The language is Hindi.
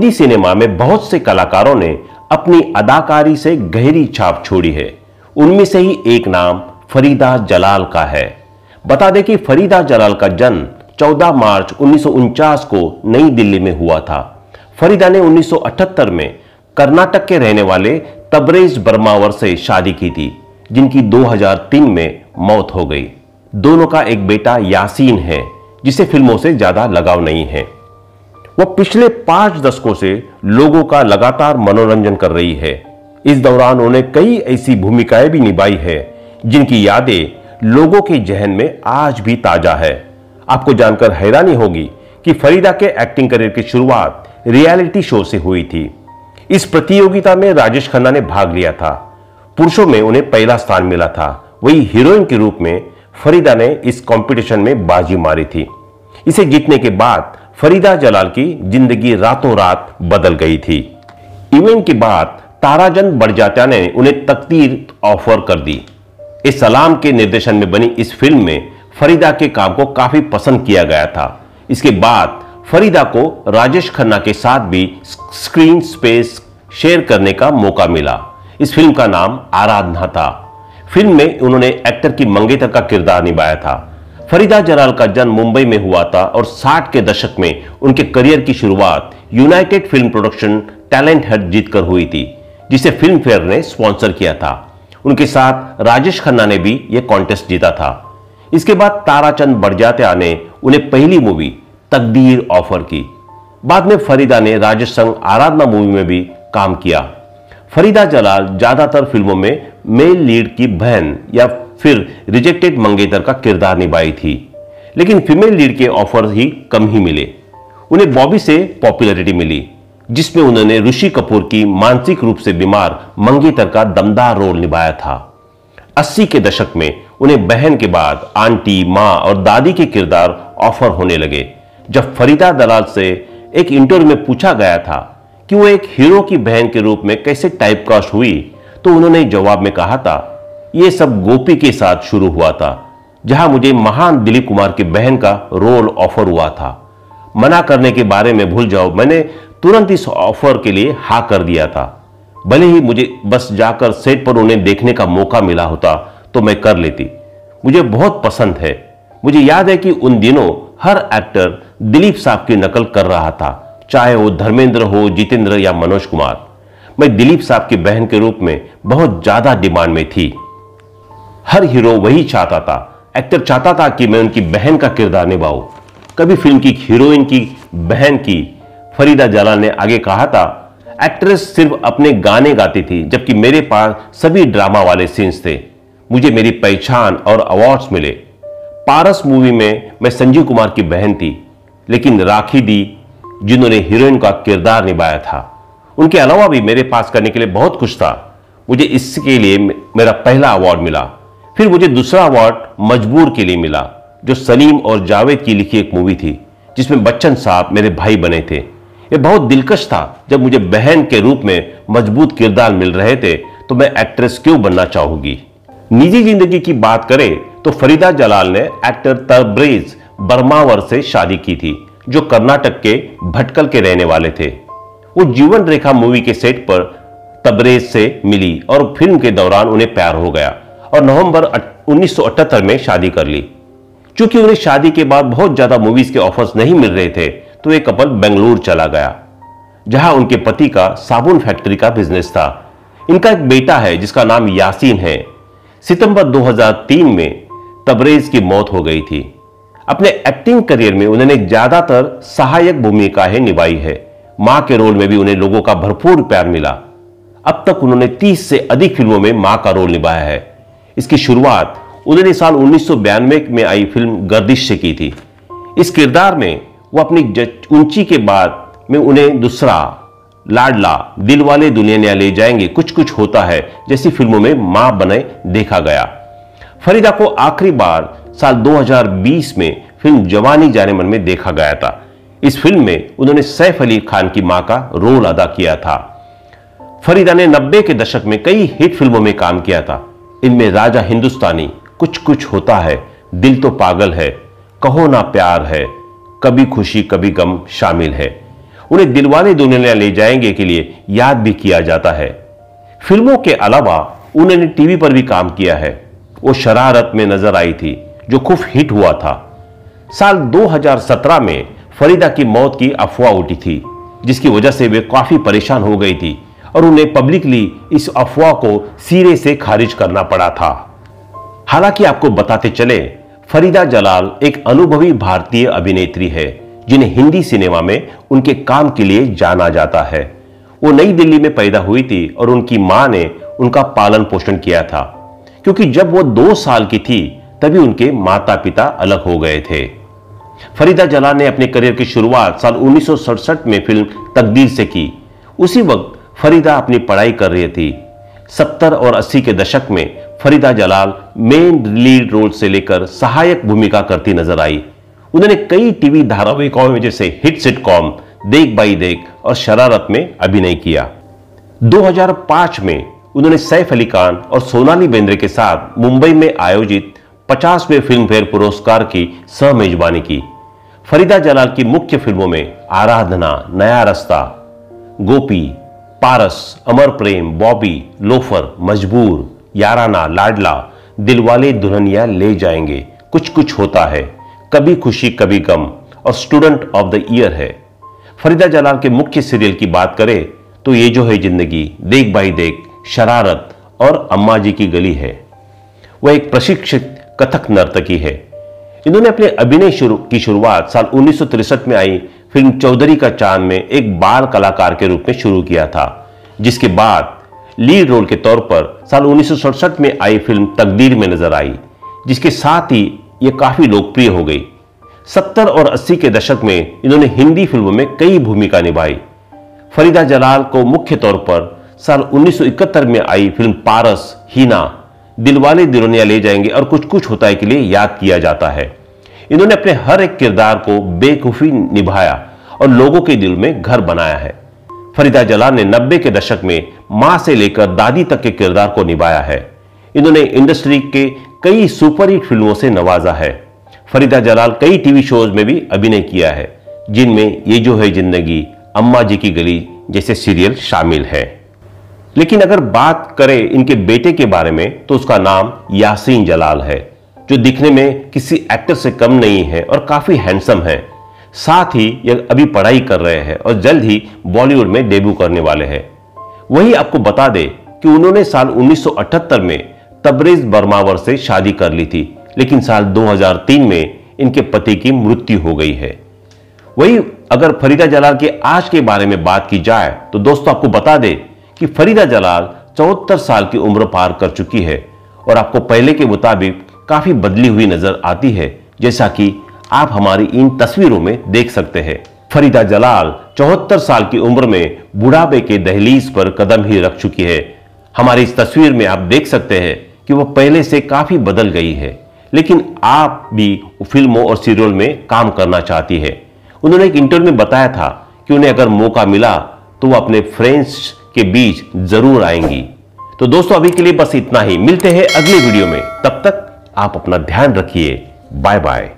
हिंदी सिनेमा में बहुत से कलाकारों ने अपनी अदाकारी से गहरी छाप छोड़ी है। उनमें से ही एक नाम फरीदा जलाल का है। बता दें कि फरीदा जलाल का जन्म 14 मार्च उन्नीस सौ उनचास को नई दिल्ली में हुआ था। फरीदा ने 1978 में कर्नाटक के रहने वाले तबरेज बर्मावर से शादी की थी, जिनकी 2003 में मौत हो गई। दोनों का एक बेटा यासीन है, जिसे फ़िल्मों से ज़्यादा लगाव नहीं है। वह पिछले पाँच दशकों से लोगों का लगातार मनोरंजन कर रही है। इस दौरान उन्हें कई ऐसी भूमिकाएँ भी निभाई है, जिनकी यादें लोगों के जहन में आज भी ताज़ा है। आपको जानकर हैरानी होगी कि फरीदा के एक्टिंग करियर की शुरुआत रियलिटी शो से हुई थी। इस प्रतियोगिता में राजेश खन्ना ने भाग लिया था। पुरुषों में उन्हें पहला स्थान मिला था। वही हीरोइन के रूप में फरीदा ने इस कंपटीशन में बाजी मारी थी। इसे जीतने के बाद फरीदा जलाल की ज़िंदगी रातों रात बदल गई थी। इवेंट के बाद ताराजन बड़जात्या ने उन्हें तकदीर ऑफ़र कर दी। इस सलाम के निर्देशन में बनी इस फ़िल्म में फरीदा के काम को काफ़ी पसंद किया गया था। इसके बाद फरीदा को राजेश खन्ना के साथ भी स्क्रीन स्पेस शेयर करने का मौका मिला। इस फ़िल्म का नाम आराधना था। फ़िल्म में उन्होंने एक्टर की मंगेतर का किरदार निभाया था। फरीदा जलाल का जन्म मुंबई में हुआ था और 60 के दशक में उनके करियर की शुरुआत यूनाइटेड फ़िल्म प्रोडक्शन टैलेंट हट जीतकर हुई थी, जिसे फ़िल्म फेयर ने स्पॉन्सर किया था। उनके साथ राजेश खन्ना ने भी यह कॉन्टेस्ट जीता था। इसके बाद ताराचंद बड़जात्या ने उन्हें पहली मूवी, तकदीर ऑफ़र की। बाद में फरीदा ने राजेश संग आराधना मूवी में भी काम किया। फरीदा जलाल ज़्यादातर फ़िल्मों में मेल लीड की बहन या फिर रिजेक्टेड मंगेतर का किरदार निभाई थी। लेकिन फीमेल लीड के ऑफ़र ही कम ही मिले। उन्हें बॉबी से पॉपुलैरिटी मिली, जिसमें उन्होंने ऋषि कपूर की मानसिक रूप से बीमार मंगेतर का दमदार रोल निभाया था। 80 के दशक में उन्हें बहन के बाद आंटी, माँ और दादी के किरदार ऑफ़र होने लगे, जब फरीदा दलाल से एक इंटरव्यू में पूछा गया था कि वो एक हीरो की बहन के रूप में कैसे टाइपकास्ट हुई तो उन्होंने जवाब में कहा था यह सब गोपी के साथ शुरू हुआ था, जहाँ मुझे महान दिलीप कुमार की बहन का रोल ऑफ़र हुआ था। मना करने के बारे में भूल जाओ, मैंने तुरंत इस ऑफ़र के लिए हा कर दिया था। भले ही मुझे बस जाकर सेट पर उन्हें देखने का मौका मिला होता तो मैं कर लेती। मुझे बहुत पसंद है। मुझे याद है कि उन दिनों हर एक्टर दिलीप साहब की नकल कर रहा था, चाहे वो धर्मेंद्र हो, जितेंद्र या मनोज कुमार। मैं दिलीप साहब की बहन के रूप में बहुत ज़्यादा डिमांड में थी। हर हीरो वही चाहता था। एक्टर चाहता था कि मैं उनकी बहन का किरदार निभाऊं। कभी फ़िल्म की हीरोइन की बहन की फरीदा जलाल ने आगे कहा था, एक्ट्रेस सिर्फ़ अपने गाने गाती थी, जबकि मेरे पास सभी ड्रामा वाले सीन्स थे। मुझे मेरी पहचान और अवार्ड्स मिले। पारस मूवी में मैं संजीव कुमार की बहन थी, लेकिन राखी दी, जिन्होंने हीरोइन का किरदार निभाया था। उनके अलावा भी मेरे पास करने के लिए बहुत कुछ था। मुझे इसके लिए मेरा पहला अवार्ड मिला। फिर मुझे दूसरा अवार्ड मजबूर के लिए मिला, जो सलीम और जावेद की लिखी एक मूवी थी, जिसमें बच्चन साहब मेरे भाई बने थे। ये बहुत दिलकश था। जब मुझे बहन के रूप में मज़बूत किरदार मिल रहे थे तो मैं एक्ट्रेस क्यों बनना चाहूँगी? निजी ज़िंदगी की बात करें तो फरीदा जलाल ने एक्टर तब्रेज बर्मावर से शादी की थी, जो कर्नाटक के भटकल के रहने वाले थे। वो जीवन रेखा मूवी के सेट पर तबरेज से मिली और फ़िल्म के दौरान उन्हें प्यार हो गया। और नवंबर 1978 में शादी कर ली। चूँकि उन्हें शादी के बाद बहुत ज़्यादा मूवीज़ के ऑफर्स नहीं मिल रहे थे तो एक कपल बेंगलुरु चला गया, जहाँ उनके पति का साबुन फैक्ट्री का बिज़नेस था। इनका एक बेटा है, जिसका नाम यासीन है। सितंबर 2003 में तबरेज की मौत हो गई थी। अपने एक्टिंग करियर में उन्होंने ज़्यादातर सहायक भूमिकाएँ निभाई है। माँ के रोल में भी उन्हें लोगों का भरपूर प्यार मिला। अब तक उन्होंने 30 से अधिक फ़िल्मों में माँ का रोल निभाया है। इसकी शुरुआत उन्होंने साल उन्नीस में आई फ़िल्म गर्दिश से की थी। इस किरदार में वो अपनी ऊँची के बाद में उन्हें दूसरा लाडला दिल वाले दुनिया ले जाएँगे। कुछ कुछ होता है जैसी फ़िल्मों में माँ बने देखा गया। फरीदा को आखिरी बार साल 2020 में फ़िल्म जवानी जाने मन में देखा गया था। इस फ़िल्म में उन्होंने सैफ अली खान की माँ का रोल अदा किया था। फरीदा ने 90 के दशक में कई हिट फ़िल्मों में काम किया था। इनमें राजा हिंदुस्तानी कुछ कुछ होता है, दिल तो पागल है, कहो ना प्यार है, कभी खुशी, कभी गम शामिल है। उन्हें दिलवाले दुल्हनिया ले जाएँगे के लिए याद भी किया जाता है। फ़िल्मों के अलावा उन्होंने टीवी पर भी काम किया है। वो शरारत में नज़र आई थी, जो खूब हिट हुआ था। साल 2017 में फरीदा की मौत की अफवाह उठी थी, जिसकी वजह से वे काफ़ी परेशान हो गई थी। और उन्हें पब्लिकली इस अफवाह को सिरे से खारिज करना पड़ा था। हालाँकि आपको बताते चले, फरीदा जलाल एक अनुभवी भारतीय अभिनेत्री है, जिन्हें हिंदी सिनेमा में उनके काम के लिए जाना जाता है। वो नई दिल्ली में पैदा हुई थी और उनकी माँ ने उनका पालन पोषण किया था, क्योंकि जब वो दो साल की थी, तभी उनके माता पिता अलग हो गए थे। फरीदा जलाल ने अपने करियर की शुरुआत साल उन्नीस सौ सड़सठ में फ़िल्म तकदीर से की। उसी वक्त फरीदा अपनी पढ़ाई कर रही थी। सत्तर और अस्सी के दशक में Farida Jalal main lead role से लेकर सहायक भूमिका करती नज़र आई। उन्होंने कई टीवी धारावाहिकों में जैसे हिट सिटकॉम, देख बाई देख और शरारत में अभिनय किया। 2005 में उन्होंने सैफ अली खान और सोनाली बेंद्रे के साथ मुंबई में आयोजित 50वें फ़िल्म फेयर पुरस्कार की सह मेजबानी की। फरीदा जलाल की मुख्य फ़िल्मों में आराधना, नया रास्ता, गोपी पारस, अमर प्रेम, बॉबी, लोफर, मजबूर, याराना, लाडला, दिलवाले दुल्हनिया ले जाएँगे। कुछ कुछ होता है। कभी खुशी, कभी गम, और स्टूडेंट ऑफ़ द ईयर है। फरीदा जलाल के मुख्य सीरियल की बात करें तो ये जो है ज़िंदगी, देख भाई देख, शरारत और अम्मा जी की गली है। वह एक प्रशिक्षित कथक नर्तकी है। इन्होंने अपने अभिनय शुरू, की शुरुआत साल उन्नीस में आई फ़िल्म चौधरी का चाँद में एक बाल कलाकार के रूप में शुरू किया था, जिसके बाद लीड रोल के तौर पर साल उन्नीस सौ सड़सठ में आई फ़िल्म तकदीर में नज़र आई, जिसके साथ ही यह काफ़ी लोकप्रिय हो गई। सत्तर और अस्सी के दशक में इन्होंने हिंदी फ़िल्मों में कई भूमिका निभाई। फरीदा जलाल को मुख्य तौर पर साल 1971 में आई फ़िल्म पारस, हीना, दिलवाले दिलोनिया ले जाएँगे और कुछ कुछ होता है के लिए याद किया जाता है। इन्होंने अपने हर एक किरदार को बेखूफी निभाया और लोगों के दिल में घर बनाया है। फरीदा जलाल ने नब्बे के दशक में माँ से लेकर दादी तक के किरदार को निभाया है। इन्होंने इंडस्ट्री के कई सुपरहिट फ़िल्मों से नवाजा है। फरीदा जलाल कई टीवी शोज़ में भी अभिनय किया है, जिनमें ये जो है ज़िंदगी, अम्मा जी की गली जैसे सीरियल शामिल है। लेकिन अगर बात करें इनके बेटे के बारे में तो उसका नाम यासीन जलाल है। जो दिखने में किसी एक्टर से कम नहीं है और काफ़ी हैंडसम है। साथ ही यह अभी पढ़ाई कर रहे हैं और जल्द ही बॉलीवुड में डेब्यू करने वाले हैं। वही आपको बता दे कि उन्होंने साल 1978 में तबरेज बर्मावर से शादी कर ली थी, लेकिन साल 2003 में इनके पति की मृत्यु हो गई है। वही अगर फरीदा जलाल के आज के बारे में बात की जाए तो दोस्तों आपको बता दे कि फरीदा जलाल चौहत्तर साल की उम्र पार कर चुकी है और आपको पहले के मुताबिक काफ़ी बदली हुई नज़र आती है, जैसा कि आप हमारी इन तस्वीरों में देख सकते हैं। फरीदा जलाल चौहत्तर साल की उम्र में बुढ़ापे के दहलीज पर कदम ही रख चुकी है। हमारी इस तस्वीर में आप देख सकते हैं कि वह पहले से काफ़ी बदल गई है, लेकिन आप भी फ़िल्मों और सीरियल में काम करना चाहती है। उन्होंने एक इंटरव्यू में बताया था कि उन्हें अगर मौका मिला तो वो अपने फ्रेंड्स के बीच ज़रूर आएँगी। तो दोस्तों, अभी के लिए बस इतना ही। मिलते हैं अगले वीडियो में। तब तक आप अपना ध्यान रखिए। Bye bye